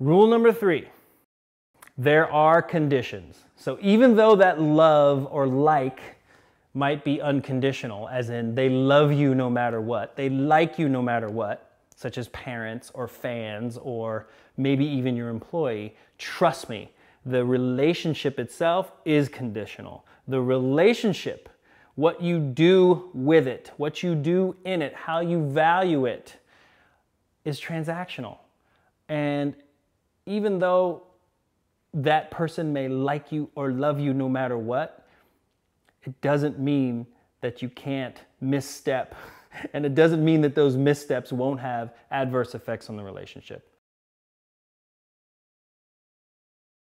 Rule number three there are conditions. So even though that love or like might be unconditional, as in they love you no matter what, they like you no matter what, such as parents or fans or maybe even your employee, trust me, the relationship itself is conditional. The relationship, what you do with it, what you do in it, how you value it, is transactional. And even though that person may like you or love you no matter what, it doesn't mean that you can't misstep. And it doesn't mean that those missteps won't have adverse effects on the relationship.